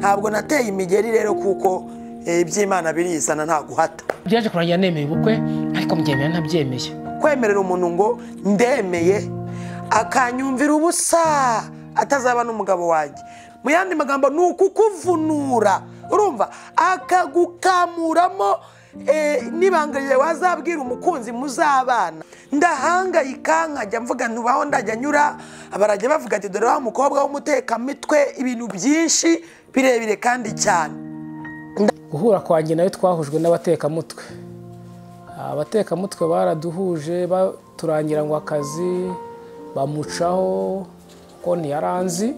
ntabwo nateye imigeri rero kuko eh, iby'imana birizana nta guhata. Byaje kurangira nemeye ubukwe ariko mubyemera ntabyemeye. Kwemerera umuntu ngo ndemeye akanyumvira ubusa atazaba n'umugabo wanjye. Mu yandi magambo ni ukukuvunura. Urumva? Akagukamuramo eh, n'ibanga ryawe wazabwira umukunzi muzabana. Ndahangayika nkajya mvuga ntubaho ndajya nyura. Barajya bavuga ati dore wa mukobwa w'umutekamitwe ibintu byinshi birebire kandi cyane. Guhura kwanjye nawe twahujwe n'abatekamutwe. Abatekamutwe baraduhuje baturangira ngo akazi bamucaho ko ntiyaranzi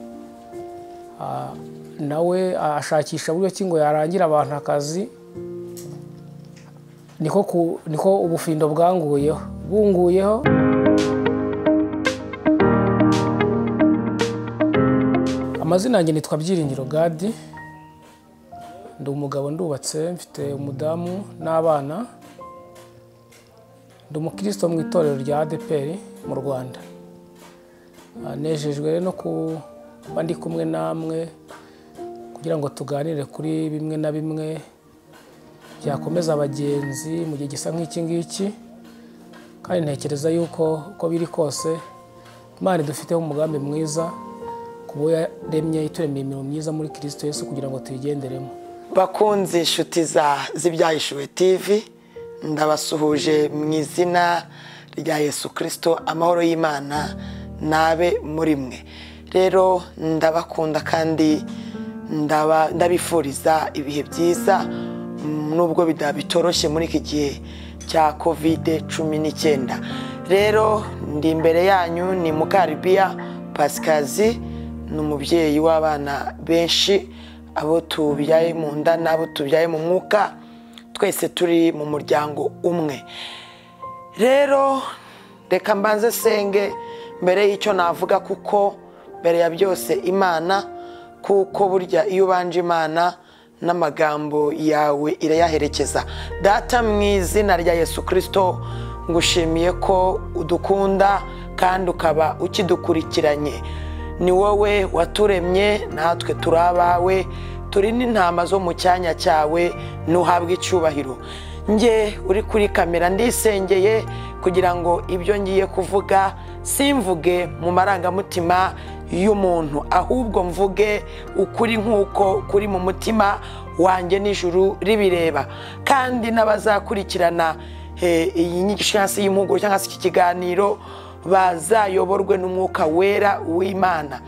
Ah, nawe ashakisha buryo ki ngo yarangira abantu akazi? Niko ubufindo bwanguyeho. Bunguyeho. Amazina yanjye nitwa byiringiro gadi. Ndi umugabo ndubatse mfite umudamu n'abana. Ndi umukristo mu itorero rya adeperi mu rwanda. Ah, nejejwe no kuba ndi kumwe namwe kugira ngo tuganire kuri bimwe na bimwe byakomeza abagenzi mu gihe gisa nk'iki ngiki. Kandi ntekereza yuko uko biri kose imana idufiteho umugambi mwiza. Ku bo yaremye ituremeye imirimo myiza muri kirisito yesu kugira ngo tuyigenderemo. Bakunze inshuti z'ibyahishuwe tv ndabasuhuje mu izina rya yesu kirisito amahoro y'imana nabe muri mwe. Rero ndabakunda kandi ndabifuriza ibihe byiza nubwo bitoroshye muri iki gihe cya kovide cumi n'icyenda. Rero ndi imbere yanyu ni mukaribiya pasikazi. Ni umubyeyi w'abana benshi abo tubyaye mu nda n'abo tubyaye mu mwuka twese turi mu muryango umwe. Rero reka mbanze senge mbere y'icyo navuga kuko mbere ya byose imana kuko burya iyo ubanje imana n'amagambo yawe irayaherekeza. Data mu izina rya yesu kirisito ngushimiye ko udukunda kandi ukaba ukidukurikiranye. Ni wowe waturemye natwe turi abawe turi n'intama zo mu cyanya cyawe ntuhabwe icyubahiro. Njye uri kuri kamera ndisengeye kugira ngo ibyo ngiye kuvuga simvuge mu marangamutima y'umuntu ahubwo mvuge ukuri nk'uko kuri mu mutima wanjye n'ijuru ribireba. Kandi n'abazakurikirana eh, iyi nyigisho cyangwa se iyi mpuguro cyangwa se iki kiganiro bazayoborwe n'umwuka wera w'imana.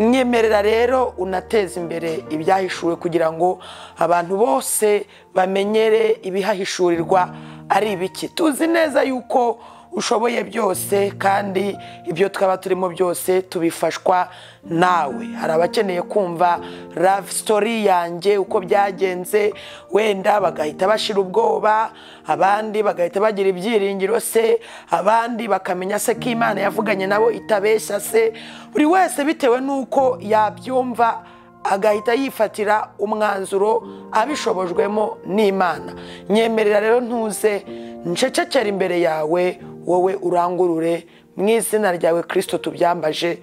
Nyemerera rero unateza imbere ibyahishuwe kugira ngo abantu bose bamenyere ibihahishurirwa ari ibiki. Tuzi neza yuko ushoboye byose kandi ibyo twaba turimo byose tubifashwa nawe. Hari abakeneye kumva love story yanjye uko byagenze wenda bagahita bashira ubwoba abandi bagahita bagira ibyiringiro se abandi bakamenya se ko imana yavuganye nabo itabeshya se. Buri wese bitewe n'uko yabyumva agahita yifatira umwanzuro abishobojwemo n'imana. Nyemerera rero ntuze ncecekera imbere yawe wowe urangurure mu izina ryawe kirisito tubyambaje.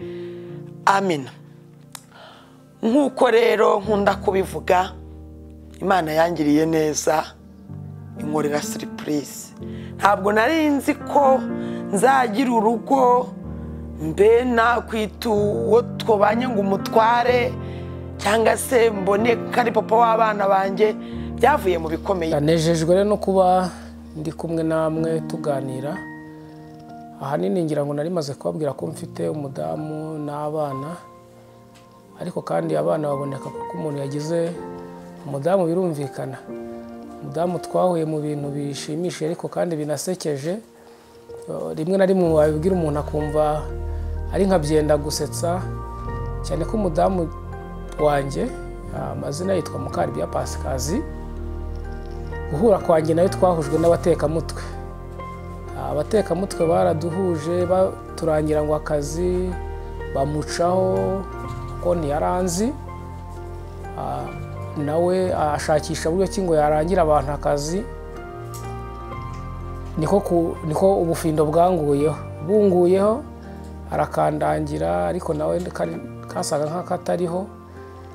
Amina nk'uko rero nkunda kubivuga imana yangiriye neza inkorera siripurize ntabwo nari nzi ko nzagira urugo mbe nakwita uwo twabanye ngo umutware cyangwa se mbone ko ari papa w'abana banjye byavuye mu bikomeye. Yanejejwe rero no kuba ndi kumwe namwe tuganira. Ahanini ngira ngo nari maze kubabwira ko mfite umudamu n'abana ariko kandi abana baboneka kuko umuntu yagize umudamu birumvikana. Umudamu twahuye mu bintu bishimishije ariko kandi binasekeje. Rimwe na rimwe wabibwira umuntu akumva ari nka byenda gusetsa cyane ko umudamu wanjye amazina yitwa mukaribiya pasikazi guhura kwanjye nawe twahujwe n'abatekamutwe. Abatekamutwe baraduhuje baturangira ngo akazi bamucaho ko ntiyaranzi Ah, nawe ashakisha buryo ki ngo yarangira abantu akazi? Niko ubufindo bwanguyeho. Bunguyeho arakandangira ariko nawe kasaga nk'akatariho.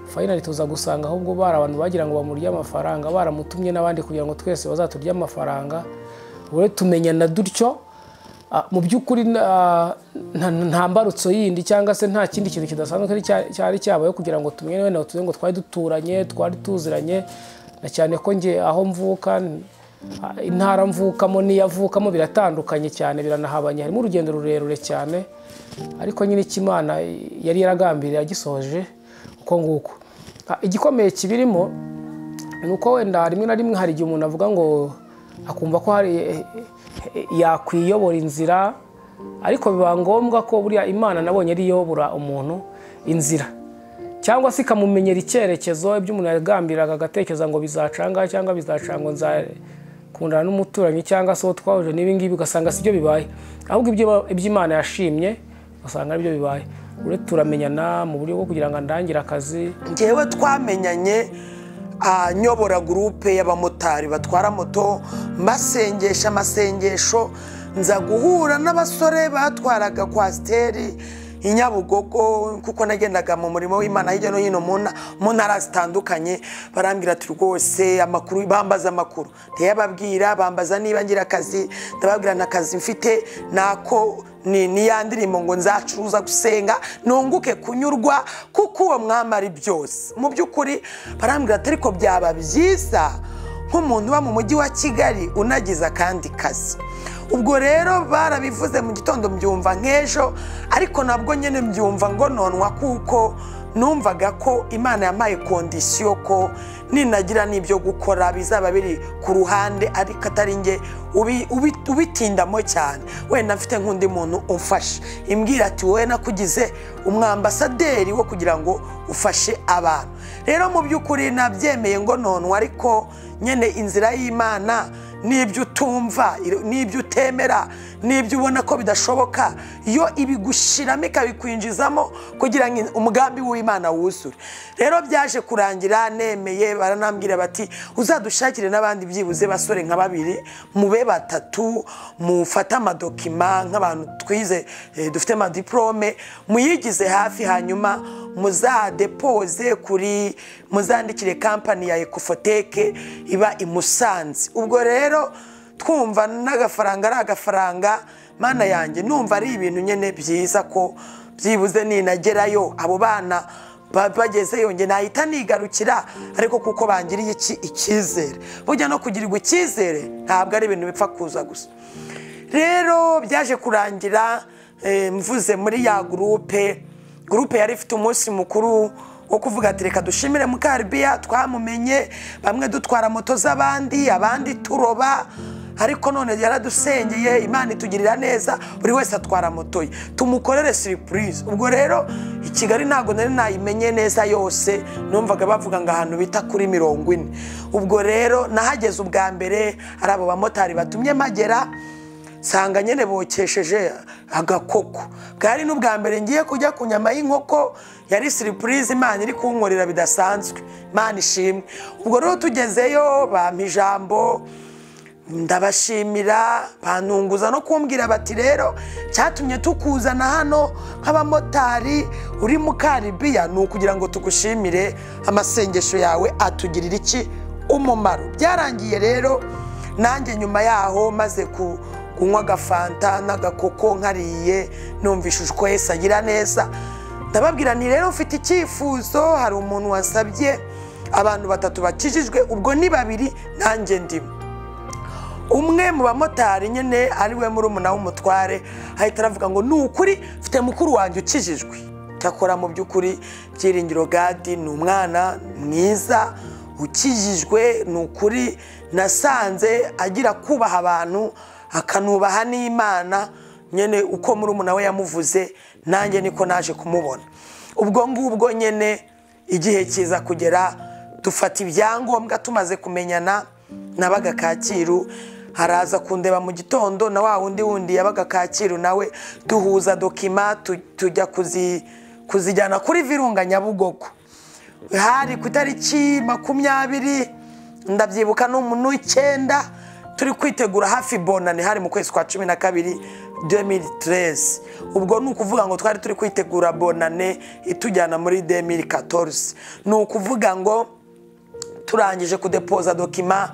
Fayinali tuza gusanga ahubwo bari abantu bagira ngo bamurye amafaranga baramutumye n'abandi kugira ngo twese bazaturye amafaranga. Ubwo tumenyana dutyo mu by'ukuri nta mbarutso yindi cyangwa se nta kindi kintu kidasanzwe cyari cya- cyari cyabayeho kugira ngo tumenye wenda tuze ngo twari duturanye twari tuziranye na cyane ko njye aho mvuka intara mvukamo n'iyo avukamo biratandukanye cyane biranahabanye harimo urugendo rurerure cyane ariko nyine imana yari yaragambiriye agisohoje uko nguko. Igikomeye kibirimo ni uko wenda rimwe na rimwe hari igihe umuntu avuga ngo akumva ko hari eh, eh, yakwiyobora inzira ariko biba ngombwa ko buriya imana nabonye ari iyobora umuntu inzira. Cyangwa se ikamumenyera icyerekezo ibyo umuntu yagambiraga agatekereza ngo bizacanga cyangwa bizacanga nzakundana n'umuturanyi cyangwa se uwo twahuje n'ibi ngibi ugasanga si byo bibaye. Ahubwo ibyo imana yashimye ugasanga ari byo bibaye. Uretse turamenyana mu buryo bwo kugira ngo andangire akazi. Ngewe twamenyanye ah, nyobora gurupe y'abamotari batwara moto mbasengesha amasengesho nza guhura n'abasore batwaraga kwasiteri i nyabugogo kuko nagendaga mu murimo w'imana hirya no hino mu nta- mu ntara zitandukanye barambwira ati rwose amakuru bambaza amakuru. Ntiyababwira bambaza niba ngira akazi. Ndababwira nta kazi mfite nako ni ya ndirimbo ngo nzacuruza gusenga nunguke kunyurwa kuko uwo mwami ari byose. Mu by'ukuri barambwira ati ariko byaba byiza nk'umuntu uba mu mujyi wa kigali unagize akandi kazi. Ubwo rero barabivuze mu gitondo mbyumva nk'ejo ariko nabwo nyine mbyumva ngo nonwa kuko numvaga ko imana yampaye kondisiyo ko ninagira n'ibyo gukora bizaba biri ku ruhande ariko atari nge ubi- ubi- ubitindamo cyane. Wenda mfite nk'undi muntu umfasha imbwira ati wowe nakugize umwambasaderi wo kugira ngo ufashe abantu. Rero mu by'ukuri nabyemeye ngo nonwa ariko nyine inzira y'imana n'ibyo utumva n'ibyo utemera n'ibyo ubona ko bidashoboka. Iyo ibigushiramo ikabikwinjizamo kugira ngo umugambi w'imana wuzure. Rero byaje kurangira nemeye baranambwira bati uzadushakire n'abandi byibuze basore nka babiri mube batatu mufate amadokima nk'abantu twize eh, dufite amadiporome muyigize hafi hanyuma muzadepoze kuri muzandikire kampani ya ekofoteke iba i musanze. Ubwo rero twumva n'agafaranga ari agafaranga mana yanjye numva ari ibintu nyine byiza ko byibuze ninagerayo. Abo bana ba- bagezeyo nge nahita nigarukira ariko kuko bangiriye iki? Icyizere. Burya no kugirirwa icyizere ntabwo ari ibintu bipfa kuza gusa. Rero byaje kurangira eh, mvuze muri ya gurupe gurupe yari ifite umunsi mukuru wo kuvuga ati reka dushimire mukaribiya twamumenye bamwe dutwara moto z'abandi abandi turoba ariko none yaradusengeye imana itugirira neza buri wese atwara moto ye. Tumukorere siripurize ubwo rero i kigali ntabwo nari nayimenye neza yose numvaga bavuga ngo ahantu bita kuri mirongo ine. Ubwo rero nahageze ubwa mbere ari abo bamotari batumye magera nsanga nyine bokesheje agakoko bwari n'ubwa mbere ngiye kujya ku nyama y'inkoko yari siripurize imana iri kunkorera bidasanzwe. Imana ishimwe. Ubwo rero tugezeyo bampa ijambo ndabashimira bantunguza no kumbwira bati rero cyatumye tukuzana hano nk'abamotari uri mu karibiya ni ukugira ngo tugushimire amasengesho yawe atugirira iki umumaro? Byarangiye rero nanjye nyuma yaho maze ku kunywa agafanta n'agakoko nkariye numvishije uko Yesu agira neza. Ndababwira ni rero mfite icyifuzo? Hari umuntu wasabye abantu batatu bakijijwe ubwo ni babiri nanjye ndimo. Umwe mu bamotari nyine ari we murumuna w'umutware ahita aravuga ngo ni ukuri mfite mukuru wanjye ukijijwe. Cyakora mu by'ukuri byiringiro gadi ni umwana mwiza ukijijwe ni ukuri nasanze agira kubaha abantu akanubaha n'imana nyine uko murumuna we yamuvuze nanjye niko naje kumubona. Ubwo ngubwo nyine igihe kiza kugera dufata ibyangombwa tumaze kumenyana nabaga kacyiru haraza kundeba mu gitondo na wa wundi wundi yabaga kacyiru nawe duhuza dokima tu- tujya kuzi- kuzijyana kuri virunga nyabugogo. Hari ku itariki makumyabiri ndabyibuka n'umuntu w'icyenda turi kwitegura hafi bonane hari mu kwezi kwa cumi na kabiri 2013 ubwo ni ukuvuga ngo twari turi kwitegura bonane itujyana muri 2014 ni ukuvuga ngo turangije kudepoza dokima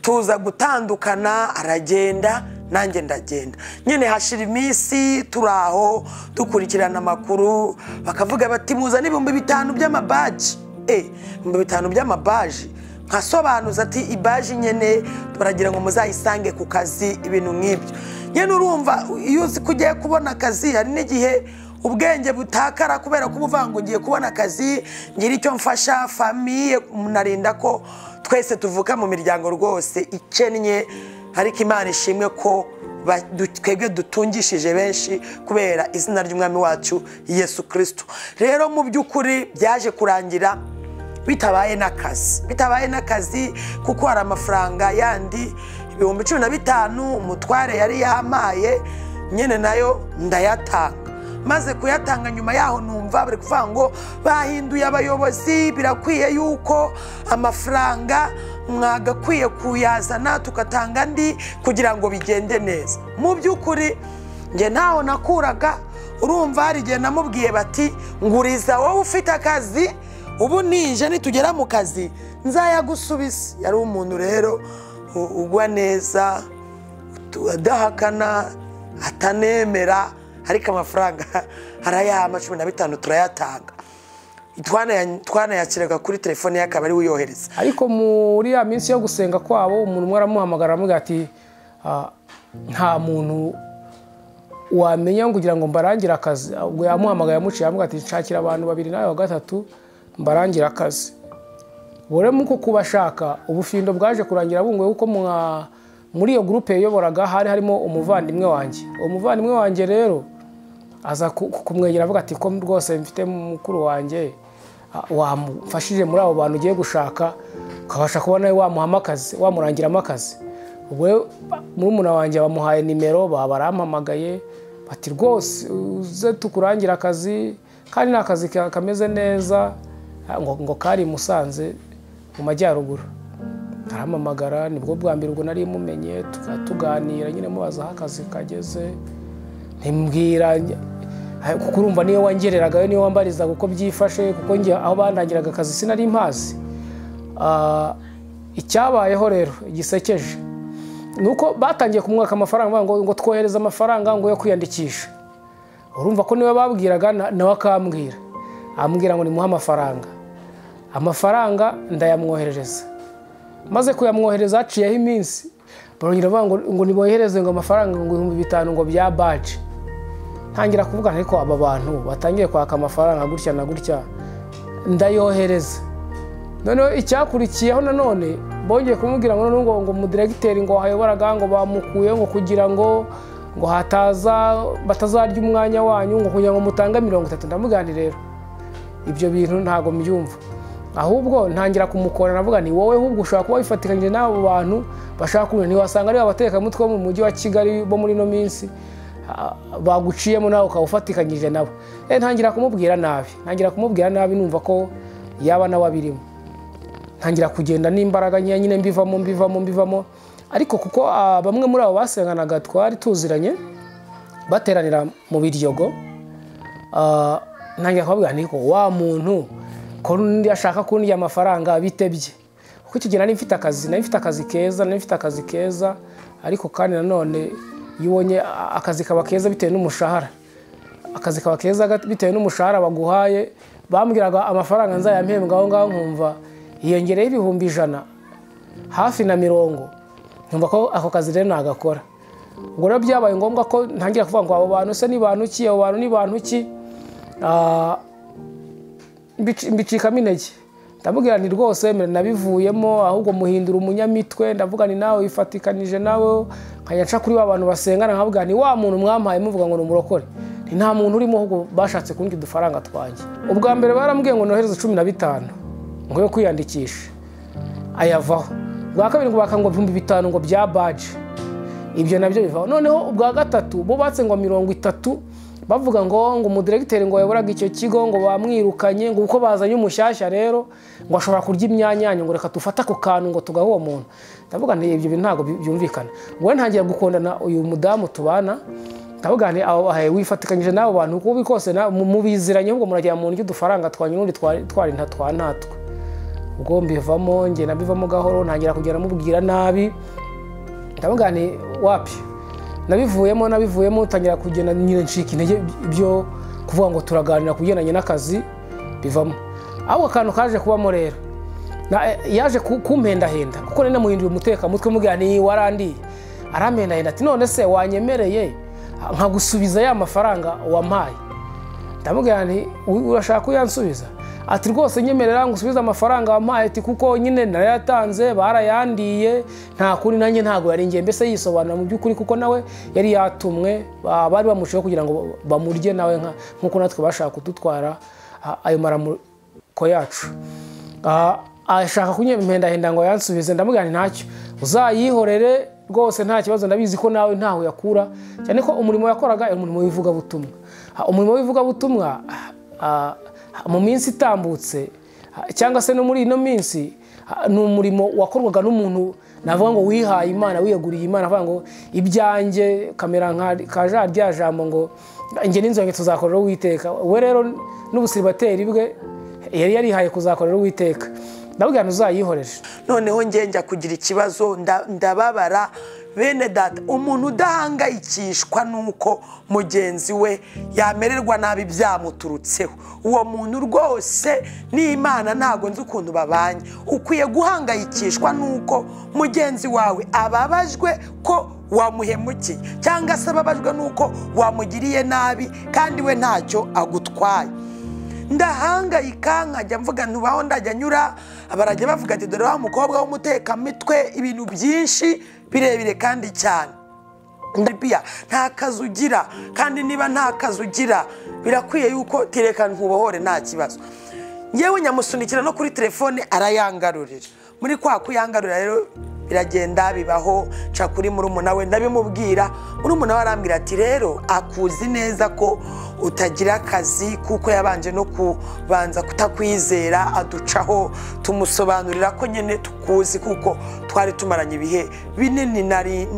tuza gutandukana aragenda nanjye ndagenda. Nyine hashira iminsi turi aho dukurikirana amakuru bakavuga bati muzane ibihumbi bitanu by'amabaji. Eh ibihumbi bitanu by'amabaji? Nkasobanuza ati ibaji nyine baragira ngo muzayisange ku kazi ibintu nk'ibyo. Nyine urumva iyo uzi ko ugiye kubona akazi hari n'igihe ubwenge butakara kubera ko uba ngo ngiye kubona akazi ngira icyo mfasha famiye narinda ko twese tuvuka mu miryango rwose. Ikennye ariko imana ishimwe ko twebwe dutungishije benshi kubera izina ry'umwami wacu yesu kirisito rero mu by'ukuri byaje kurangira bitabaye n'akazi. Bitabaye n'akazi kuko hari amafaranga yandi ibihumbi cumi na bitanu umutware yari yamaye nyine na yo ndayatanga. Maze kuyatanga nyuma yaho numva bari kuvuga ngo bahinduye abayobozi birakwiye yuko amafaranga mwagakwiye kuyazana tugatanga andi kugira ngo bigende neza. Mu by'ukuri njye ntaho nakuraga urumva hari igihe namubwiye bati nguriza wowe ufite akazi ubu nije nitugera mu kazi nzayagusubiza yari umuntu rero ugwa neza adahakana atanemera ariko amafaranga arayama cumi na bitanu turayatanga. Twanayakiraga kuri telefone ye akaba ari we uyohereza ariko muri ya minsi yo gusenga kwabo umuntu umwe aramuhamagara aramubwira ati nta muntu wamenya kugira ngo mbarangire akazi. Yamuhamagaye amuciye aramubwira ati nshakira abantu babiri nawe wa gatatu. Mbarangire akazi. Bure muko kubashaka ubufindo bwaje kurangira bunguye kuko muri iyo gurupe yayoboraga hari harimo umuvandimwe wanjye. Uwo muvandimwe wanjye rero aza kumwegera avuga ati ko rwose mfite mukuru wanjye wamufashije muri abo bantu ugiye gushaka ukabasha kubona wamuhamo akazi wamurangiramo akazi. Murumuna wanjye bamuhaye nimero barampamagaye bati rwose uze tukurangira akazi kandi ni akazi kameze neza. Ngo kari musanze mu majyaruguru. Arampamagara ni bwo bwa mbere ubwo nari mumenye tuganira nyine mubaza aho akazi kageze. Ntimbwira kuko urumva niyo wangereragayo niyo wambarizaga uko byifashe kuko njye aho bandangiraga akazi sinari mpazi icyabayeho rero gisekeje ni uko batangiye kumwaka amafaranga ngo twohereze amafaranga ngo yo kwiyandikisha. Urumva ko ni we babwiraga nawe akambwira. Ambwira ngo nimuhe amafaranga. Amafaranga ndayamwoherereza. Maze kuyamwohereza haciyeho iminsi. Barongera bavuga ngo nibohereze ngo amafaranga ngo ibihumbi bitanu ngo bya baji ntangira kuvuga ariko aba bantu batangiye kwaka amafaranga gutya na gutya ndayohereza. Noneho icyakurikiyeho nanone bongeye kumubwira ngo noneho ngo umudiregiteri ngo wahayoboraga ngo bamukuye ngo kugira ngo ngo hataza batazarya umwanya wanyu ngo kugira ngo mutange mirongo itatu. Ndamugani rero ibyo bintu ntabwo mbyumva. Ahubwo ntangira kumukorera navuga ni wowe ahubwo ushobora kuba wifatikanyije n'abo bantu bashaka kumenya. Ntiwasanga ari abatekamutwe bo mu mujyi wa kigali bo muri ino minsi baguciyemo nawe ukaba ufatikanyije nabo ntangira kumubwira nabi. Ntangira kumubwira nabi numva ko yaba nawe abirimo. Ntangira kugenda n'imbaraga nkeya nyine mbivamo mbivamo mbivamo. Ariko kuko bamwe muri abo basenganaga twari tuziranye bateranira mu biryogo ntangira kubabwira niko wa muntu ko undi ashaka kundya amafaranga bitebye? Kuko icyo gihe nari mfite akazi nari mfite akazi keza nari mfite akazi keza ariko kandi nanone iyo ubonye akazi kaba keza bitewe n'umushahara. Akazi kaba keza bitewe n'umushahara baguhaye bambwiraga amafaranga nzayampembwa aho ngaho nkumva hiyongereho ibihumbi ijana hafi na mirongo. Nkumva ko ako kazi rero nagakora. Ubwo rero byabaye ngombwa ko ntangira kuvuga ngo abo bantu se ni bantu ki? Abo bantu ni bantu ki? Mbicikamo intege ndamubwira ni rwose nabivuyemo ahubwo muhindura umunyamitwe ndavuga ni nawe wifatikanije nawe nkajya nca kuri ba bantu basengana nkavuga ni wa muntu mwampaye muvuga ngo ni umurokore. Ni nta muntu urimo ahubwo bashatse kundi udufaranga twanjye. Ubwa mbere barambwiye ngo nohereze cumi na bitanu ngo yo kwiyandikisha. Ayavaho ubwa kabiri ngo baka ngo ibihumbi bitanu ngo bya baji. Ibyo na byo bivaho. Noneho ubwa gatatu bo batse ngo mirongo itatu bavuga ngo ngo umudiregiteri ngo yayoboraga icyo kigo ngo bamwirukanye ngo uko bazanye umushyashya rero ngo ashobora kurya imyanya yanyu ngo reka dufate ako kantu ngo tugahe uwo muntu. Ndavuga nti ibyo bintu ntabwo byumvikana. Wowe ntangiye gukundana uyu mudamu tubana ndavuga nti abo bahaye wifatikanyije n'abo bantu uko biri kose mubiziranye ahubwo murajya mu ndyo udufaranga twanyu n'undi twa- twari nta twa natwe. Ubwo mbivamo ngenda mbivamo gahoro ntangira kugenda mubwira nabi. Ndavuga nti wapi? Nabivuyemo nabivuyemo utangira kugenda nyine ncika intege. Ibyo kuvuga ngo turaganira ku bigendanye n'akazi bivamo. Ahubwo akantu kaje kubamo rero na- yaje ku- kumpendahenda. Kuko nari namuhinduye umutekamutwe mubwira ni warandiye arampendahenda ati none se wanyemereye? Nkagusubiza ya mafaranga wampaye. Ndamubwira nti "U- urashaka kuyansubiza? Ati rwose nyemerera ngo usubize amafaranga wampaye ati kuko nyine narayatanze barayandiye. Nta kuri nanjye ntabwo yari ngiye mbese yisobanura mu by'ukuri kuko nawe yari yatumwe ba- bari bamushijeho kugira ngo bamurye nawe nk'uko natwe bashaka kudutwara ayo maramuko yacu. Ashaka kunyempendahenda ngo yansubize. Ndamubwira nti ntacyo. Uzayihorere. Rwose nta kibazo. Ndabizi ko nawe ntaho yakura. Cyane ko umurimo yakoraga umurimo w'ivugabutumwa. Umurimo w'ivugabutumwa mu minsi itambutse cyangwa se no muri ino minsi ni umurimo wakorwaga n'umuntu navuga ngo wihaye imana wiyeguriye imana avuga ngo ibyanjye kamera nka ka ja rya jambo ngo njye n'inzonge tuzakorera uwiteka. We rero n'ubusiribateri bwe yari yarihaye kuzakorera uwiteka. Ndabwira ntuzayihorere noneho njya kugira ikibazo nda- ndababara bene data. Umuntu udahangayikishwa n'uko mugenzi we yamererwa nabi byamuturutseho. Uwo muntu rwose n'imana ntabwo nzi ukuntu babanye. Ukwiye guhangayikishwa n'uko mugenzi wawe ababajwe ko wamuhemukiye cyangwa se ababajwe n'uko wamugiriye nabi kandi we ntacyo agutwaye. Ndahangayika nkajya mvuga ntubaho ndajya nyura. Barajya bavuga ati dore wa mukobwa w'umutekamitwe ibintu byinshi birebire kandi cyane. Nta kazi ugira kandi niba nta kazi ugira birakwiye yuko tireka ntubohore nta kibazo. Ngewe nyamusunikira no kuri telefone arayangarurira. Muri kwa kuyangarurira rero biragenda bibaho nca kuri murumuna we ndabimubwira. Murumuna we arambwira ati rero akuzi neza ko utagira akazi kuko yabanje no kubanza kutakwizera aducaho tumusobanurira ko nyine tukuzi kuko twari tumaranye ibihe binini nari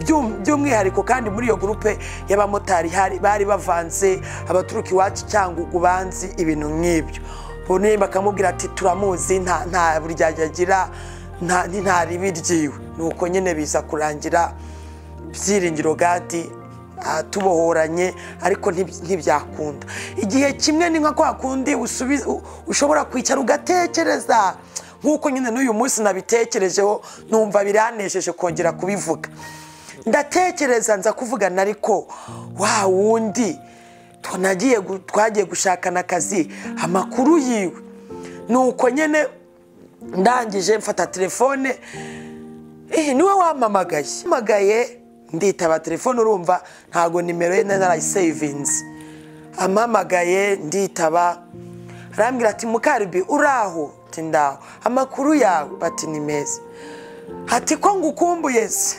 by'um- by'umwihariko kandi muri iyo gurupe y'abamotari bari bavanze abaturuka iwacu cyangwa ubanzi ibintu nk'ibyo. Bone bakamubwira ati turamuzi nta buryarya agira nta nta ribi ryiwe. Nuko nyine biza kurangira byiringiro gadi ah, tubohoranye ariko ntib- ntibyakunda. Igihe kimwe ni nka kwa kundi ushobora kwicara ugatekereza. Nk'uko nyine n'uyu munsi nabitekerejeho numva biranesheje kongera kubivuga. Ndatekereza nza kuvugana ariko wa wundi twagiye gushakana akazi amakuru yiwe. Nuko nyine ndangije mfata telefone. Niwe wampamagaye mpamagaye nditaba telefone urumva ntabwo nimero ye narayisevinze ampamagaye nditaba arambwira ati mukaribi uraho ati ndaho. Amakuru yawe? Bati ni meza. Ati ko ngukumbuye se?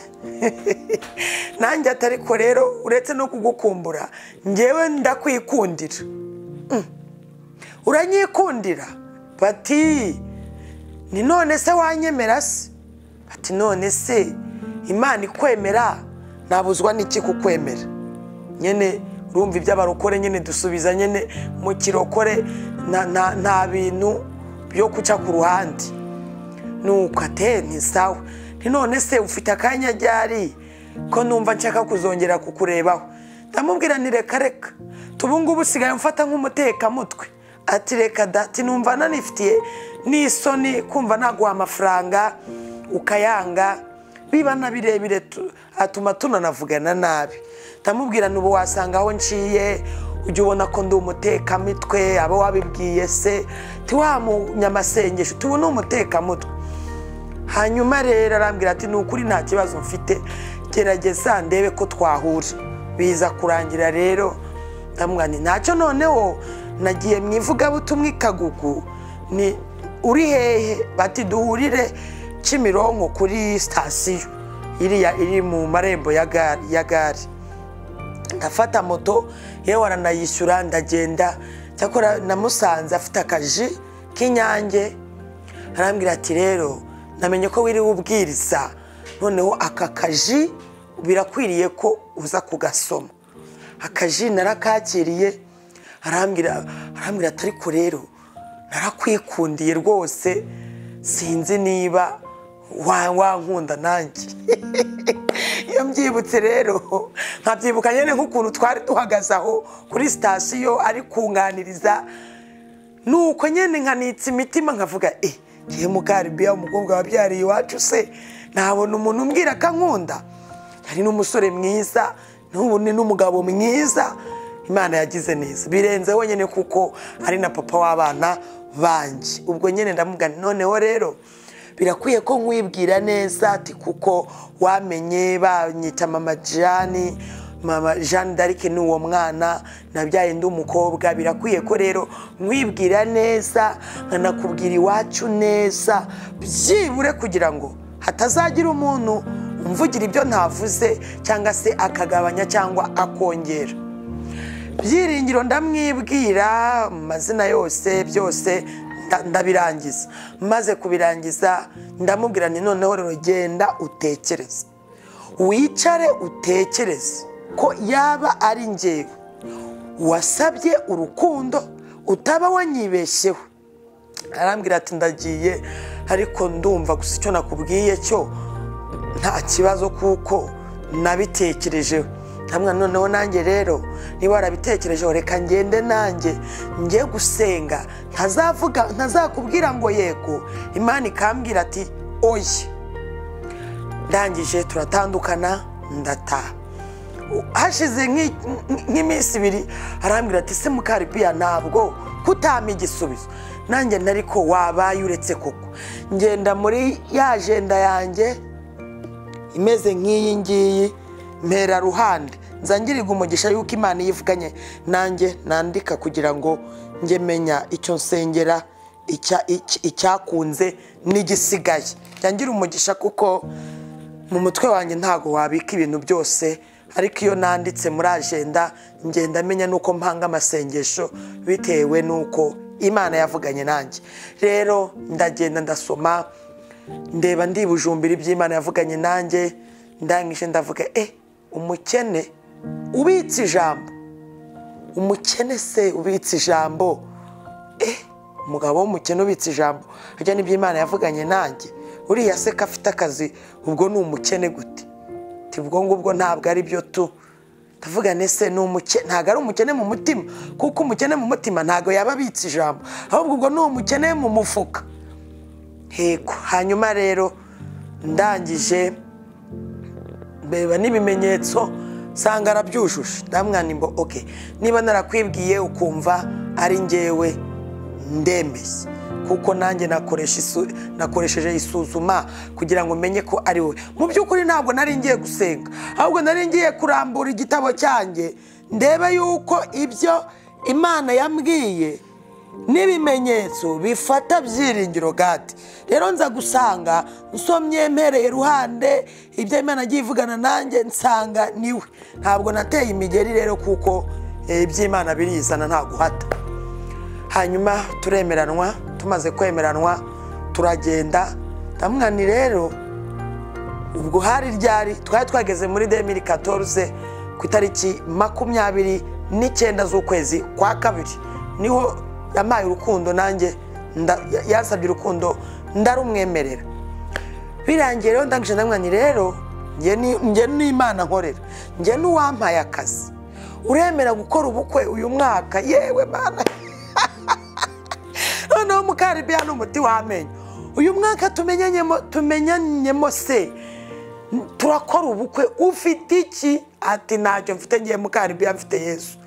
Nanjye atari ko rero uretse no kugukumbura. Ngewe ndakwikundira. Mm. uranyikundira? Bati ni none se wanyemera se? Ati none se? Imana ikwemera? Nabuzwa n'iki kukwemera? Nyine urumva iby'abarokore nyine dusubiza nyine mu kirokore nta- bintu byo guca ku ruhande. Nuko ate? Ni sawa. Ni none se ufite akanya ryari ko numva nshaka kuzongera kukurebaho? Ndamubwira ni reka reka. Tubu ngubu usigaye mfata nk'umutekamutwe. Ati reka dati numva nanifitiye n'isoni kumva naguha amafaranga ukayanga biba na birebire tu- atuma tunanavugana nabi. Ndamubwira nubu wasanga aho nciye ujya ubona ko ndi umutekamitwe abo wabibwiye se tiwa munyamasengesho tubu ni umutekamutwe. Hanyuma rero arambwira ati ni ukuri nta kibazo mfite gerageza ndebe ko twahura. Biza kurangira rero ndamubwira nti ntacyo noneho nagiye mu ivugabutumwa i kagugu. Ni uri hehe? Bati duhurire kimironko kuri sitasiyo. Iriya iri mu marembo ya gare ya gare ndafata moto yewe aranayishyura ndagenda. Cyakora namusanze afite akaji k'inyange. Arambwira ati rero namenye ko wiriwe ubwiriza. Noneho aka kaji birakwiriye ko uza kugasoma. Akaji narakakiriye. Arambwira arambwira ati ariko rero narakwikundiye rwose sinzi niba wa- wankunda nanjye. Iyo mbyibutse rero nkabyibuka nyine nk'ukuntu twari duhagaze aho kuri sitasiyo ari kunganiriza nuko nyine nkanitsa imitima nkavuga eh ngiye mukaribiya umukobwa wabyariye iwacu se? Nabona umuntu umbwira ko ankunda. Yari n'umusore mwiza n'ubu ni n'umugabo mwiza. Imana yagize neza. Birenze wenyine kuko ari na papa w'abana banjye ubwo nyine ndamubwira nti noneho rero birakwiye ko nkwibwira neza ati kuko wamenye banyita mama jani mama jeanne d'arc ni uwo mwana nabyaye ndi umukobwa. Birakwiye ko rero nkwibwira neza nkanakubwira iwacu neza byibure kugira ngo hatazagira umuntu umvugira ibyo ntavuze cyangwa se akagabanya cyangwa akongera. Byiringiro ndamwibwira mu mazina yose byose nda- ndabirangiza. Maze kubirangiza ndamubwira nti noneho rero genda utekereze. Wicare utekereze ko yaba ari ngewe wasabye urukundo utaba wanyibeshyeho. Arambwira ati ndagiye ariko ndumva gusa icyo nakubwiye cyo nta kibazo kuko nabitekerejeho. Hamwe noneho nanjye rero niba warabitekerejeho reka ngende nanjye. Njye gusenga ntazavuga ntazakubwira ngo yego. Imana ikambwira ati oye ndangije turatandukana ndataha hashize nk'i- nk'iminsi ibiri arambwira ati se mukaripiya ntabwo kutama igisubizo. Nanjye nariko wabaye uretse koko. Ngenda muri ya ajenda yanjye imeze nk'iyi ngiyi mpera ruhande. Nzangirirwa umugisha yuko imana yivuganye nanjye nandika kugira ngo njye menya icyo nsengera icya- icy- icyakunze n'igisigaye. Ngira umugisha kuko mu mutwe wanjye ntabwo wabika ibintu byose ariko iyo nanditse muri ajenda ngenda menya n'uko mpanga amasengesho bitewe n'uko imana yavuganye nanjye. Rero ndagenda ndasoma ndeba ndi bujumbira iby'imana yavuganye nanjye ndangije ndavuga eh umukene ubitse ijambo. Umukene se ubitse ijambo? Eh umugabo w'umukene ubitse ijambo. Harya n'ibyo imana yavuganye nanjye. Uriya se ko afite akazi ubwo ni umukene gute ubwo ngubwo ntabwo ari byo tu. Ndavuga nese ni umukene ntabwo ari umukene mu mutima. Kuko umukene mu mutima ntabwo yaba abitse ijambo. Ahubwo ubwo ni umukene mu mufuka. Hego hanyuma rero ndangije mbeba n'ibimenyetso nsanga arabyujuje. Ndamwana ngo oke niba narakwibwiye ukumva ari ngewe ndemeye kuko nanjye nakoresheje isuzuma kugira ngo menye ko ari we. Mu by'ukuri ntabwo nari ngiye gusenga. Ahubwo nari ngiye kurambura igitabo cyanjye ndebe yuko ibyo imana yambwiye n'ibimenyetso bifata byiringiro gati. Rero nza gusanga nsomye mpereye iruhande ibyo imana agiye ivugana nanjye nsanga ni we. Ntabwo nateye imigeri rero kuko eh, iby'imana birizana nta guhata hanyuma turemeranwa tumaze kwemeranwa turagenda. Ndamwani rero ubwo hari ryari? Twari twageze muri demiri katoruze ku itariki makumyabiri n'icyenda z'ukwezi kwa kabiri. Niho yampaye urukundo nanjye nda- ya- yansabye urukundo ndarumwemerera. Birangiye rero ndangije ndamwani rero njye ni- njye n'imana nkorera. Njye n'uwampaye akazi. Uremera gukora ubukwe uyu mwaka. Yewe mana. Noneho mukaribiya ni umuti w'amenyo. Uyu mwaka tumenyanyemo se. Turakora ubukwe. Ufite iki? Ati ntacyo mfite. Ngiye mukaribiya mfite yesu.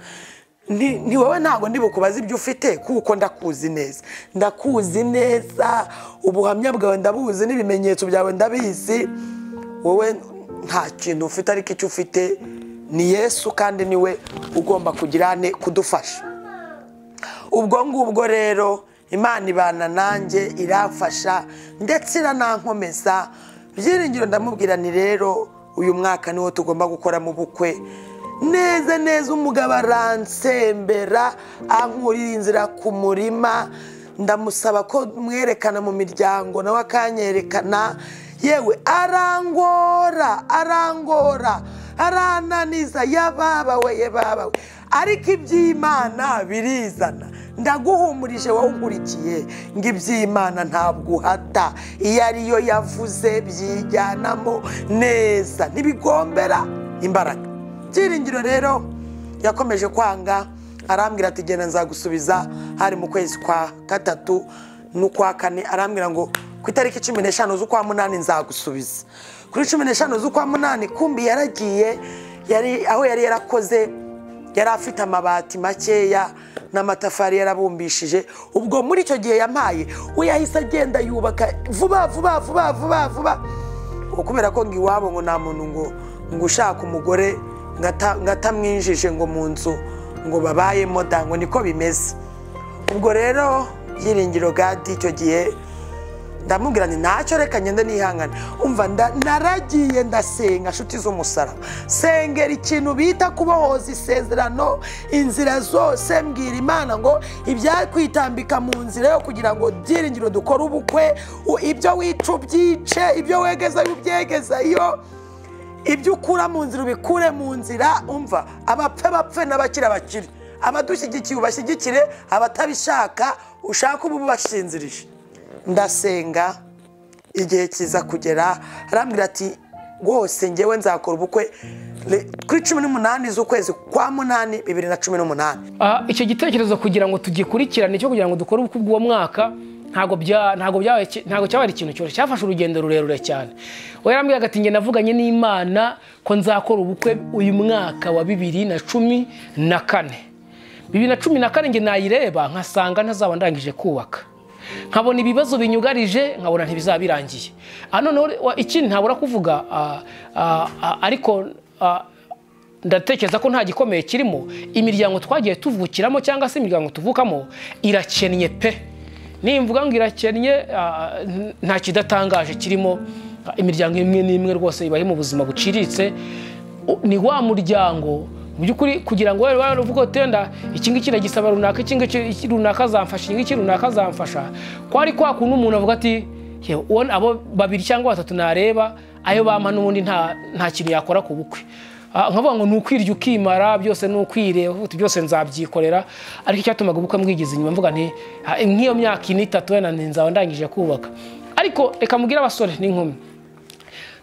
Ni wowe ntabwo ndi bukubaze ibyo ufite kuko ndakuzi neza. Ndakuzi neza ubuhamya bwawe ndabuzi n'ibimenyetso byawe ndabizi. Wowe nta kintu ufite ariko icyo ufite ni yesu kandi ni we ugomba kugira kudufasha. Ubwo ngubwo rero imana ibana nanjye iramfasha ndetse iranankomeza. Byiringiro ndamubwira ni rero uyu mwaka niwo tugomba gukoramo ubukwe neza neza umugabo aransembera ankurira inzira ku murima. Ndamusaba ko mwerekana mu miryango nawe akanyerekana. Yewe arangora arangora arananiza yababawe yababawe. Ariko iby'imana birizana. Ndaguhumurije wowe unkurikiye ngo iby'imana ntabwo uhata. Iyo ariyo yavuze byijyanamo neza. Ntibigombera imbaraga. Byiringiro rero yakomeje kwanga arambwira ati genda nzagusubiza hari mu kwezi kwa gatatu n'ukwa kane. Arambwira ngo ku itariki cumi n'eshanu z'ukwa munani nzagusubiza. Kuri cumi n'eshanu z'ukwa munani kumbi yaragiye yari aho yari yarakoze yari afite amabati makeya n'amatafari yarabumbishije. Ubwo muri icyo gihe yampaye we yahise agenda yubaka vuba vuba vuba vuba vuba. Kubera ko ngo iwabo ngo nta muntu ngo ngo ushaka umugore ata- ngo mu nzu ngo babayemo da ngo niko bimeze. Ubwo rero byiringiro gadi icyo gihe ndamubwira nti ntacyo reka ngende nihangane. Umva naragiye ndasenga nshuti z'umusaraba sengera ikintu bita kubohoza isezerano inzira zose mbwira imana ngo ibyakwitambika mu nzira yo kugira ngo byiringiro dukore ubukwe ibyo wica ubyice ibyo wegezayo ubyegezayo. Ibyo ukura mu nzira ubikure mu nzira umva? Abapfe bapfe n'abakire bakire. Abadushyigikiye ubashyigikire abatabishaka ushaka ubu ubashinzirije ndasenga igihe kiza kugera arambwira ati rwose ngewe nzakora ubukwe kuri cumi n'umunani z'ukwezi kwa munani bibiri na cumi n'umunani. Ah, icyo gitekerezo kugira ngo tugikurikirane cyo kugira ngo dukore ubukwe bw'uwo mwaka ntabwo cyabaye ikintu cyoroshye. Cyafashe urugendo rurerure cyane. We yarambwiraga ati njye navuganye n'imana ko nzakora ubukwe uyu mwaka wa bibiri na cumi na kane. Bibiri na cumi na kane njye nayireba nkasanga ntazaba ndangije kubaka. Nkabona ibibazo binyugarije nkabona ntibizaba birangiye Ah, noneho ikindi ntabura kuvuga? Ah, ah, ariko ndatekereza ko nta gikomeye kirimo. Imiryango twagiye tuvukiramo cyangwa se imiryango tuvukamo irakennye pe. Nimvuga ngo irakennye nta kidatangaje kirimo. Imiryango imwe n'imwe rwose ibaho mu buzima buciriritse. Ni wa muryango. Mu by'ukuri kugira ngo wari waravuga uti wenda iki ngiki iragisaba runaka iki ngiki iki runaka azamfasha iki ngiki runaka azamfasha. Kwari kwa kuntu umuntu avuga ati "Yewe, uwo abo babiri cyangwa batatu nareba ayo bampa n'ubundi nta kintu yakora ku bukwe. Nkavuga ngo ni ukwirya ukimara byose ni ukwireba uti byose nzabyikorera. Ariko icyatumaga ubukwe mbwigiza inyuma mvuga nti "Ah, nk'iyo myaka ine itatu wenda nzaba ndangije kubaka. Ariko reka mubwire abasore n'inkumi.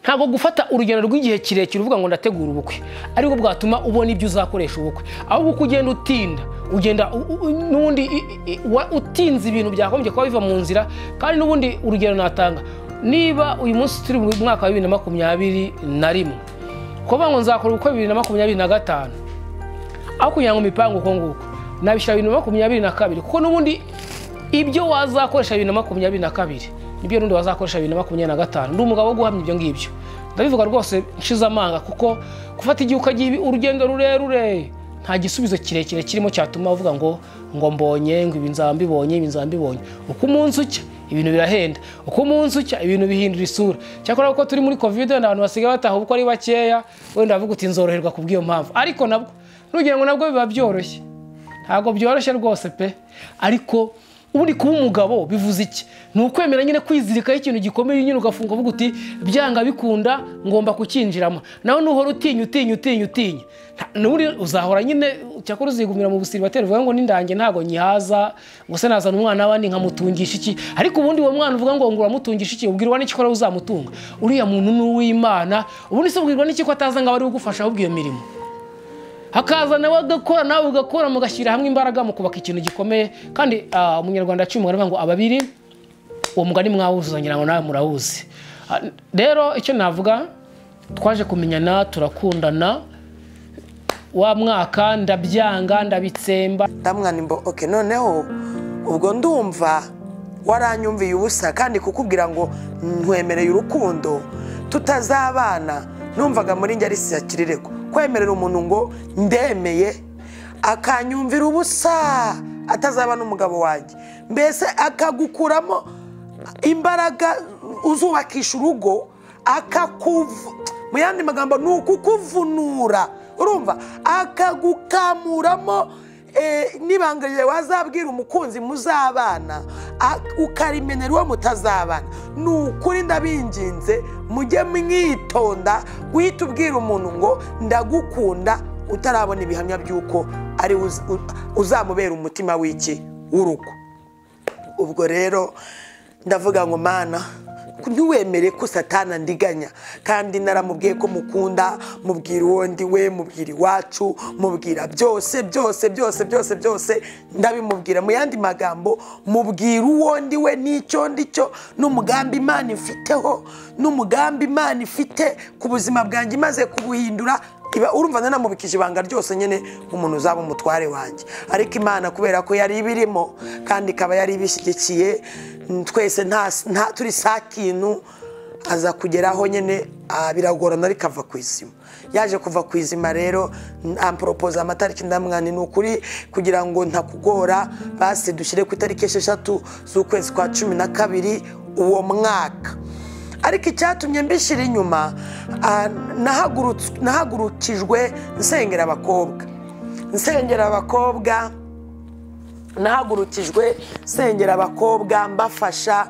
Ntabwo gufata urugendo rw'igihe kirekire uvuga ngo ndategura ubukwe ariko bwatuma ubona ibyo uzakoresha ubukwe. Ahubwo uko ugenda utinda ugenda n'ubundi utinze ibintu byagombye kuba biva mu nzira kandi n'ubundi urugero natanga. Niba uyu munsi turi mu mwaka wa bibiri na makumyabiri na rimwe kuvuga ngo nzakora ubukwe bibiri na makumyabiri na gatanu. Aho kugira ngo mipange uko nguko. Nabishyira bibiri na makumyabiri na kabiri. Kuko n'ubundi ibyo wazakoresha bibiri na makumyabiri na kabiri ni byo n'undi wazakoresha bibiri na makumyabiri na gatanu. Ndi umugabo wo guhamya ibyo ngibyo. Ndabivuga rwose nshize amanga kuko gufata igihe ukagira urugendo rurerure. Nta gisubizo kirekire kirimo cyatuma uvuga ngo ngo mbonye ngo ibi nzaba mbibonye ibi nzaba mbibonye uko umunsi ucya ibintu birahenda. Uko umunsi ucya ibintu bihindura isura. Cyakora kuko turi muri covid wenda abantu basigaye bataha ubukwe ari bakeya wenda bavuga uti nzoroherwa ku bw'iyo mpamvu. Ariko nabwo nugira ngo nabwo biba byoroshye. Ntabwo byoroshye rwose pe. Ariko ubundi kuba umugabo bivuze iki? Ni ukwemera nyine kwizirikaho ikintu gikomeye nyine ugafunga uvuga uti byanga bikunda ngomba kukinjiramo. Nawe nuhora utinya utinya utinya utinya. N'ubundi uzahora nyine cyakora uzigumira mu busiribateri uvuga ngo n'indange ntabwo nyihaza ngo se nazana umwana w'abandi nkamutungisha iki? Ariko ubundi uwo mwana uvuga ngo uramutungisha iki? Ubwirwa n'iki ko ari we uzamutunga? Uriya muntu ni uw'imana ubundi se ubwirwa n'iki ko ataza ngo abe ari ugufasha ahubwo iyo mirimo? Hakaza nawe agakora nawe ugakora mugashyira hamwe imbaraga mu kubaka ikintu gikomeye. Kandi ah, umunyarwanda yaciye umugani ngo ababiri uwo mugani mwawuzuzanya ngo nawe murawuzi Ah, rero icyo navuga twaje kumenyana turakundana wa mwaka ndabyanga ndabitsemba. Ndamwana imbo oke noneho ubwo ndumva waranyumviye ubusa kandi kukubwira ngo nkwemereye urukundo tutazabana. Numvaga muri njye ari siyakirirego kwemerera umuntu ngo ndemeye akanyumvira ubusa atazaba n'umugabo wanjye. Mbese akagukuramo imbaraga uzubakisha urugo akakuvu mu yandi magambo ni ukukuvunura. Urumva? Akagukamuramo eh, n'ibanga ryawe wazabwira umukunzi muzabana a- ukarimenera uwo mutazabana. Ni ukuri ndabinginze mujye mwitonda guhita ubwira umuntu ngo ndagukunda utarabona ibihamya by'uko ari uzamubera umutima w'iki? W'urugo. Ubwo rero ndavuga ngo mana ntiwemere ko satana ndiganya. Kandi naramubwiye ko mukunda mubwira uwo ndi we mubwira iwacu mubwira byose byose byose byose byose ndabimubwira. Mu yandi magambo mubwira uwo ndi we n'icyo ndi cyo n'umugambi imana ifiteho n'umugambi imana ifite ku buzima bwanjye imaze kubuhindura iba urumva nanamubikije ibanga ryose nyine umuntu uzaba umutware wanjye. Ariko imana kubera ko yari ibirimo kandi ikaba yari ibishyigikiye twese nta turi saa kintu aza kugeraho nyine biragorana ariko ava ku izima. Yaje kuva ku izima rero amporopoza amatariki ndamwani ni ukuri kugira ngo ntakugora basi dushyire ku itariki esheshatu z'ukwezi kwa cumi na kabiri uwo mwaka. Ariko icyatumye mbishyira inyuma ah, nahagurukijwe nsengera abakobwa. Nsengera abakobwa nahagurukijwe nsengera abakobwa mbafasha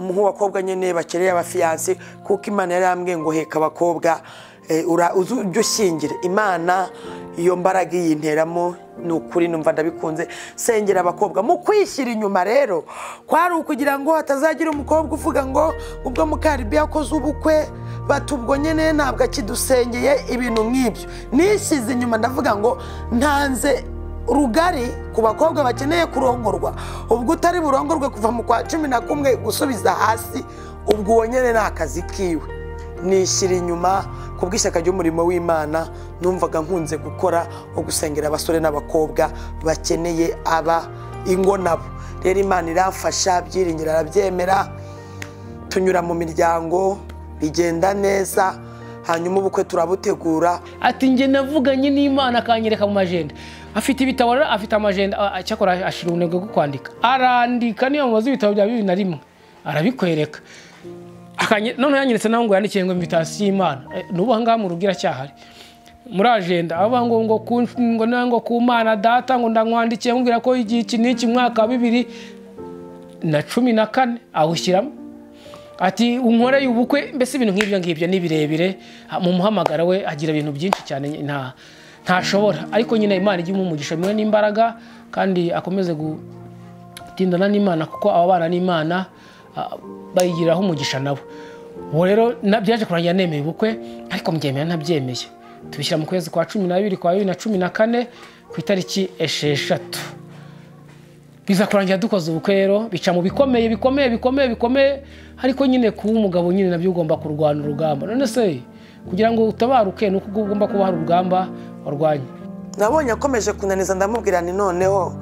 nk'abakobwa nyine bakeneye abafiyansi kuko imana yari yambwiye ngo heka abakobwa eh, ujye ushyingire. Imana iyo mbaraga iyinteramo ni ukuri numva ndabikunze. Sengera abakobwa mu kwishyira inyuma rero. Kwari ukugira ngo hatazagira umukobwa uvuga ngo ubwo mukaribi yakoze ubukwe bati ubwo nyine ntabwo akidusengeye ibintu nk'ibyo. Nishyize inyuma ndavuga ngo ntanze rugari ku bakobwa bakeneye kurongorwa. Ubwo utari burongorwe kuva mu kwa cumi na kumwe gusubiza hasi ubwo uwo nyine ni akazi kiwe. Nishyira inyuma ku bw'ishyaka ry'umurimo w'imana numvaga nkunze gukora wo gusengera abasore n'abakobwa bakeneye aba ingo nabo. Rero imana iramfasha byiringiro arabyemera tunyura mu miryango bigenda neza hanyuma ubukwe turabutegura. Ati njye navuganye n'imana akanyereka mu majenda. Afite ibitabo rero afite amajenda cyakora ashira ubunebwe bwo kwandika. Arandika niyo mubaza ibitabo bya bibiri na rimwe. Arabikwereka. Noneho yanyeretse naho ngo yandikiye ngo invitasiyo y'imana. Eh, n'ubu aha ngaha mu rugo iracyahari? Muri ajenda avuga ngo ngo ngo nawe ngo ku mana data ngo ndamwandikiye mubwira ko igihe iki n'iki mwaka wa bibiri na cumi na kane awushyiramo. Ati unkoreye ubukwe mbese ibintu nk'ibyo ngibyo ni birebire. Ha- mu muhamagaro we agira ibintu byinshi cyane nta ntashobora. Ariko nyine imana ijya umugisha imwe n'imbaraga kandi akomeze gutindana n'imana kuko ababana n'imana ah, bayigiraho umugisha nabo. Ubu rero byaje kurangira nemeye ubukwe ariko mbyemera ntabyemeye tubishyira mu kwezi kwa cumi n'abiri kwa bibiri na cumi na kane ku itariki esheshatu. Biza kurangira dukoze ubukwe rero bica mu bikomeye bikomeye bikomeye bikomeye ariko nyine kuba umugabo nyine na byo ugomba kurwana urugamba. None se kugira ngo utabaruke ni uko ugomba kuba hari urugamba warwanye. Nabonye akomeje kunaniza ndamubwira ni noneho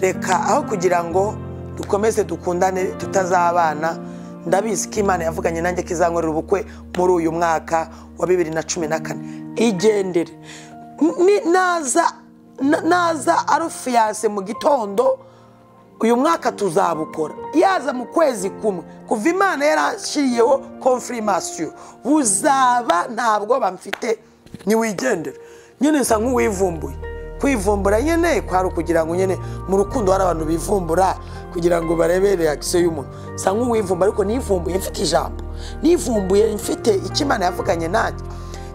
reka aho kugira ngo dukomeze dukundane tutazabana. Ndabizi ko imana yavuganye nanjye ko izankorera ubukwe muri uyu mwaka wa bibiri na cumi na kane. Igendere. Naza na- naza arufiyanse mu gitondo uyu mwaka tuzabukora. Yaza mu kwezi kumwe. Kuva imana yarashyiriyeho konfirimasiyo buzaba ntabwo bamfite ntiwigendere. Nyine nsa nk'uwivumbuye. Kwivumbura nyine kwari ukugira ngo nyine mu rukundo hari abantu bivumbura. Kugira ngo barebe reakisiyo y'umuntu. Nsa nk'uwivumbura ariko nivumbuye mfite ijambo. Nivumbuye mfite icyo imana yavuganye nanjye.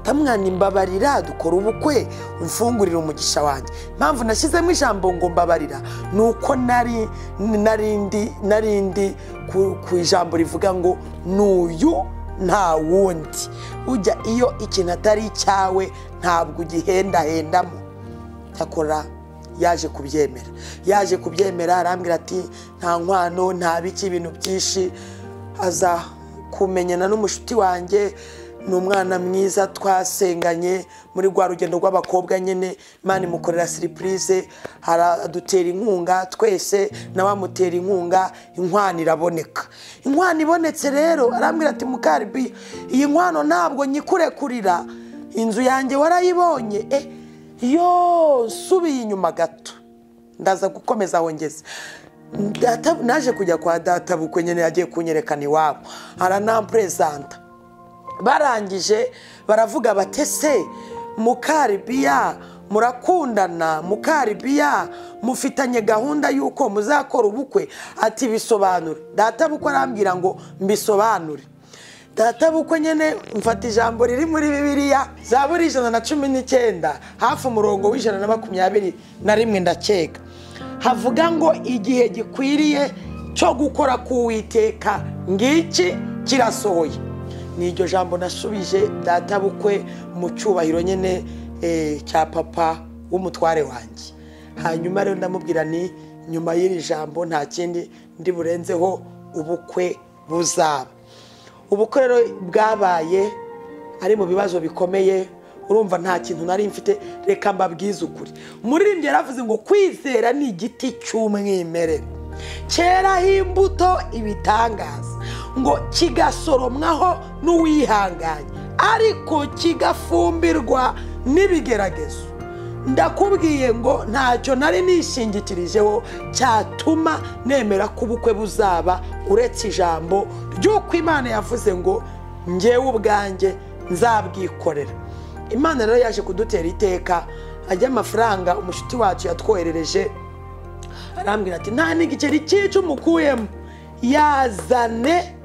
Kamwana imbabarira dukora ubukwe umfungurire umugisha wanjye. Impamvu nashyizemo ijambo ngo mbabarira ni uko nari narindi narindi ku, ku ijambo rivuga ngo n'uyu nta wundi. Ujya iyo ikintu atari icyawe ntabwo ugihendahendamo. Cyakora yaje kubyemera. Yaje kubyemera arambwira ati nta nkwano nta biki ibintu byinshi. Aza kumenyana n'umushuti wanjye ni umwana mwiza twasenganye muri rwa rugendo rw'abakobwa nyine. Imana imukorera siripurize adutera inkunga twese nawe amutera inkunga inkwano iraboneka. Inkwano ibonetse rero arambwira ati mukaribi iyi nkwano ntabwo nyikurekurira. Inzu yanjye warayibonye eh yo nsubiye inyuma gato. Ndaza gukomeza aho ngeze. Naje kujya kwa data bukwe nyine yagiye kunyerekana iwabo aranamperezanta barangije baravuga bati ese mukaribiya murakundana? Mukaribiya mufitanye gahunda y'uko muzakora ubukwe? Ati bisobanure. Data bukwe arambwira ngo mbisobanure. Data bukwe nyine mfata ijambo riri muri bibiliya za buri ijana na cumi n'icyenda hafi umurongo w'ijana na makumyabiri na rimwe ndakeka. Havuga ngo igihe gikwiriye cyo gukora k'uwiteka ngiki kirasohoye. Ni iryo jambo nasubije data bukwe mu cyubahiro nyine eh, cya papa w'umutware wanjye. Hanyuma rero ndamubwira ni nyuma y'iri jambo nta kindi ndi burenzeho ubukwe buzaba. Ubukwe rero bwabaye ari mu bibazo bikomeye urumva nta kintu nari mfite. Reka mbabwize ukuri. Umuririmbyi yaravuze ngo kwizera ni igiti cy'umwimerere. Cyeraho imbuto ibitangaza ngo kigasoromwaho n'uwihanganye ariko kigafumbirwa n'ibigeragezo. Ndakubwiye ngo ntacyo nari nishingikirijeho cyatuma nemera ko ubukwe buzaba uretse ijambo ry'uko imana yavuze ngo ngewe ubwanjye nzabwikorera. Imana rero yaje kudutera iteka ajya amafaranga umushuti wacu yatwoherereje. Arambwira ati nta n'igiceri cy'icu mukuyemo yazane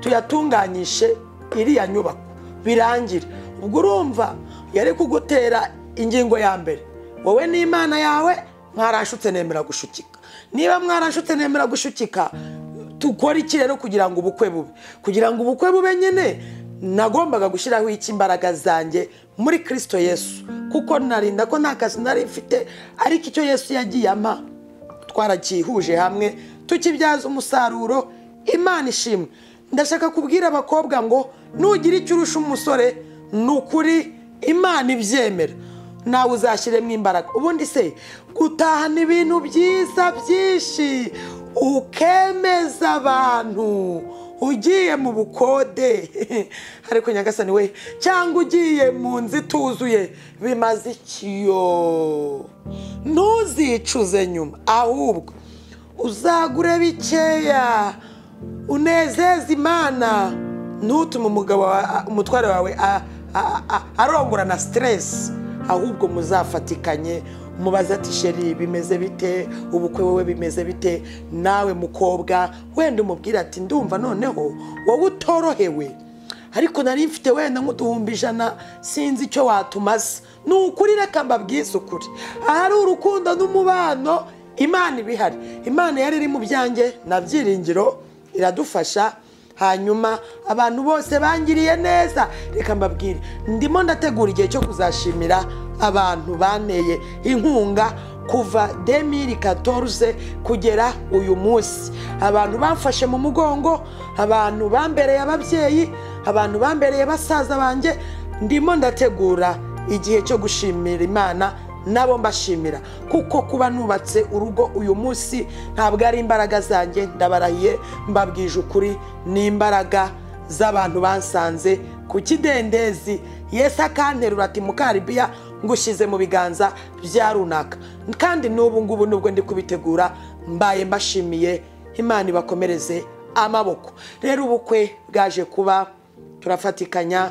tuyatunganyishe iriya nyubako. Birangire. Ubwo urumva yari kugutera ingingo ya mbere. Wowe n'imana yawe mwarashutse nemera gushukika niba mwarashutse nemera gushukika dukora iki rero kugira ngo ubukwe bube? Kugira ngo ubukwe bube nyine nagombaga gushyiraho iki imbaraga zanjye muri kirisito yesu. Kuko narinda ko nta kazi nari mfite ariko icyo yesu yagiye ampa twarakihuje hamwe tukibyaza umusaruro. Imana ishimwe. Ndashaka kubwira abakobwa ngo nugira icyo urusha umusore ni ukuri imana ibyemera. Nawe uzashyiremo imbaraga. Ubundi se gutahana ibintu byiza byinshi ukemeza abantu ugiye mu bukode. Ariko nyagasani we cyangwa ugiye mu nzu ituzuye bimaze ikiyo ntuzicuze nyuma ahubwo uzagure bikeya unezeze imana ntutume umugabo wa- umutware wawe arongora na siteresi ahubwo muzafatikanye mubaze ati sheri bimeze bite? Ubukwe wowe bimeze bite? Nawe mukobwa. Wenda umubwira ati ndumva noneho wowe utorohewe. Ariko nari mfite wenda nk'uduhumbi ijana sinzi icyo watumaze ni ukuri reka mbabwize ukuri. Ahari urukundo n'umubano imana iba ihari imana yari iri mu byanjye na byiringiro iradufasha hanyuma abantu bose bangiriye neza. Reka mbabwire ndimo ndategura igihe cyo kuzashimira abantu banteye inkunga kuva demiri katoruze kugera uyu munsi. Abantu bamfashe mu mugongo abantu bambereye ababyeyi abantu bambereye basaza banjye ndimo ndategura igihe cyo gushimira imana nabo mbashimira. Kuko kuba nubatse urugo uyu munsi ntabwo ari imbaraga zanjye. Ndabarahiye mbabwije ukuri ni imbaraga z'abantu bansanze. Ku kidendezi yesi akanterura ati mukaribiya ngushyize mu biganza bya runaka. Kandi n'ubu ngubu nubwo ndi kubitegura mbaye mbashimiye. Imana ibakomereze amaboko. Rero ubukwe bwaje kuba turafatikanya.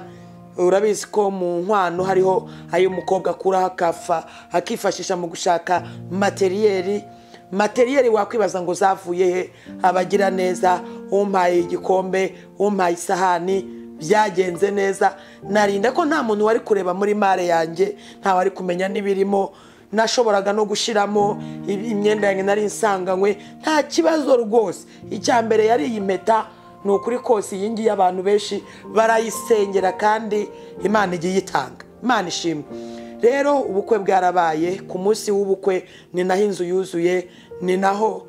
Urabizi ko mu nkwano hariho ayo umukobwa akuraho akafa akifashisha mu gushaka materiyeri materiyeri wakwibaza ngo zavuye he? Abagira neza umpaye igikombe umpaye isahani byagenze neza. Narinda ko nta muntu wari kureba muri mare yanjye nta wari kumenya n'ibirimo. Nashoboraga no gushyiramo imyenda yanjye nari nsanganywe. Nta kibazo rwose. Icya mbere yari iyi mpeta ni ukuri kose iyi ngiyi abantu benshi barayisengera kandi imana igiye itanga. Imana ishimwe. Rero ubukwe bwarabaye ku munsi w'ubukwe ni naho inzu yuzuye ni naho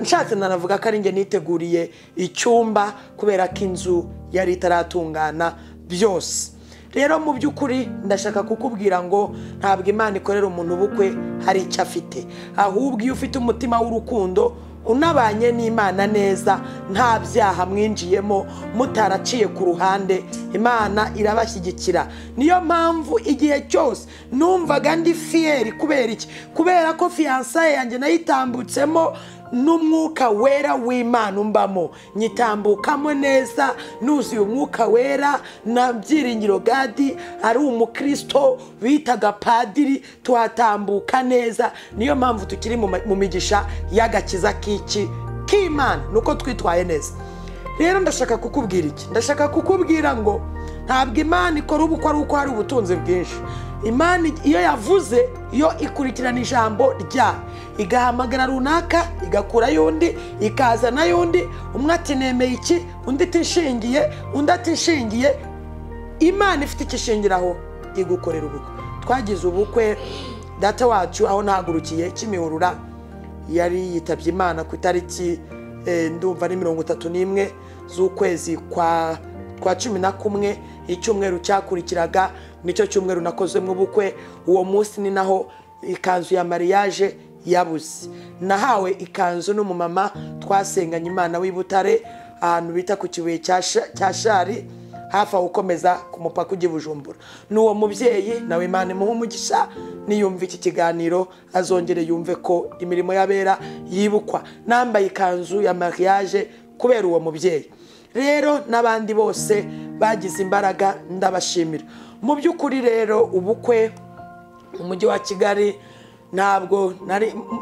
nshatse nanavuga ko ari njye niteguriye icyumba kubera ko inzu yari itaratungana byose. Rero mu by'ukuri ndashaka kukubwira ngo ntabwo imana ikorera umuntu ubukwe hari icyo afite. Ahubwo iyo ufite umutima w'urukundo unabanye n'imana neza nta byaha mwinjiyemo mutaraciye ku ruhande. Imana irabashyigikira. Niyo mpamvu igihe cyose numvaga ndi fiyeri kubera iki? Kubera ko fiyansaye yanjye nayitambutsemo n'umwuka wera w'imana umbamo. Nyitambukamo neza nuzuye umwuka wera na byiringiro gadi ari umukristo bitaga padiri tuhatambuka neza. Niyo mpamvu tukiri mu migisha y'agakiza k'iki? K'imana nuko twitwaye neza. Rero ndashaka kukubwira iki? Ndashaka kukubwira ngo ntabwo imana ikora ubukwe ari uko hari ubutunzi bwinshi. Imana iyo yavuze iyo ikurikirana ijambo ryayo igahamagara runaka igakurayo undi ikazanayo undi umwe ati nemeye iki? Undi atishingiye undi atishingiye imana ifite ikishingiraho igukorera ubukwe. Twagize ubukwe data wacu aho nahagurukiye kimihurura yari yitabye imana ku itariki eh, ndumva ari mirongo itatu n'imwe z'ukwezi kwa cumi na kumwe. Icyumweru cyakurikiraga ni cyo cyumweru nakozemo ubukwe uwo munsi ni naho ikanzu ya mariage yabuze. Nahawe ikanzu n'umumama twasenganye imana w'i butare ahantu bita ku kibuye cya Sha- cya shari hafi aho ukomeza ku mupaka ujya bujumbura. N'uwo mubyeyi nawe imana imuha umugisha niyumva iki kiganiro azongere yumve ko imirimo y'abera yibukwa. Nambaye ikanzu ya mariage kubera uwo mubyeyi. Rero n'abandi bose bagize imbaraga ndabashimira. Mu by'ukuri rero ubukwe mu mujyi wa kigali ntabwo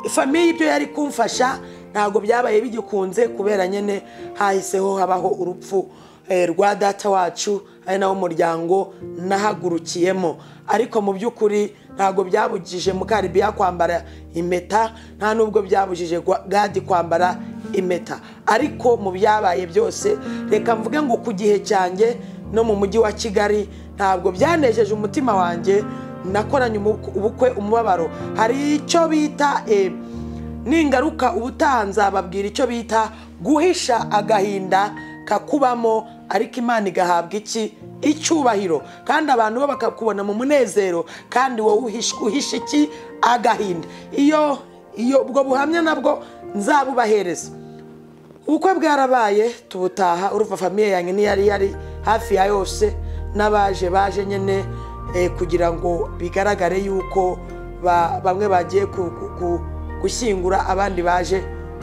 famiye ibyo yari kumfasha ntabwo byabaye bigikunze kubera nyine hahiseho habaho urupfu. Eh, rwa data wacu ari nawo muryango nahagurukiyemo. Ariko mu by'ukuri ntabwo byabujije mukaribiya kwambara impeta nta nubwo byabujije gadi kwambara impeta. Ariko mu byabaye byose reka mvuge ngo ku gihe cyanjye no mu mujyi wa kigali ntabwo byanejeje umutima wanjye nakoranye ubukwe umubabaro. Hari icyo bita eh, ningaruka ubutaha nzababwira icyo bita guhisha agahinda kakubamo ariko imana igahabwa iki? Icyubahiro. Kandi abantu bo bakakubona mu munezero kandi wowe uhisha iki? Agahinda. Iyo iyo ubwo buhamya nabwo nzabubahereza. Ubukwe bwarabaye tubutaha uruva famiye yanjye ntiyari yari hafi ya yose n'abaje baje nyine eh, kugira ngo bigaragare yuko ba- bamwe bagiye gushyingura abandi baje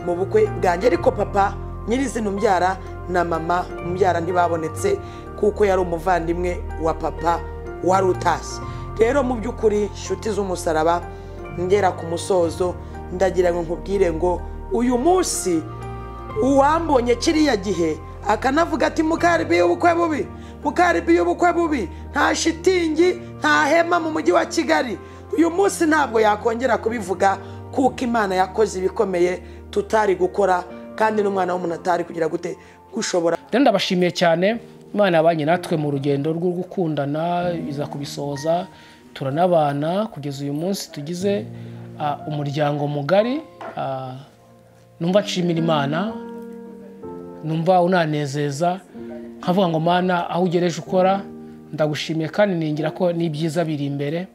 mu bukwe bwanjye. Ariko papa nyirizina umbyara na mama umbyara ntibabonetse kuko yari umuvandimwe wa papa wari utashye rero mu by'ukuri inshuti z'umusaraba ngera ku musozo ndagira ngo nkubwire ngo uyu munsi uwambonye kiriya gihe akanavuga ati mukaribi y'ubukwe bubi mukaribi y'ubukwe bubi nta shitingi nta hema mu mujyi wa kigali. Uyu munsi ntabwo yakongera kubivuga kuko imana yakoze ibikomeye tutari gukora kandi n'umwana w'umuntu atari kugira gute? Gushobora rero ndabashimiye cyane imana yabanye natwe mu rugendo rwo gukundana iza kubisohoza turanabana kugeza uyu munsi tugize umuryango mugari numva nshimira imana numva unanezeza nkavuga ngo mana aho ugereje ukora ndagushimiye kandi ningira ko n'ibyiza biri imbere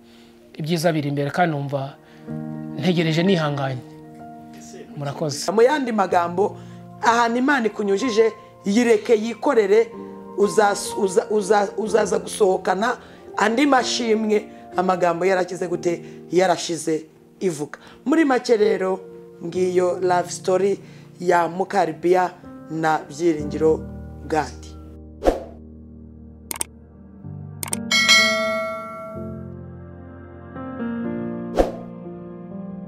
ibyiza biri imbere kandi numva ntegereje nihanganye. Murakoze. Mu yandi magambo ahantu imana ikunyujije yireke yikorere uzaza gusohokana andi mashimwe. Amagambo yarakize gute? Yarashize ivuga. Muri make rero ngiyo love story ya mukaribiya na byiringiro gadi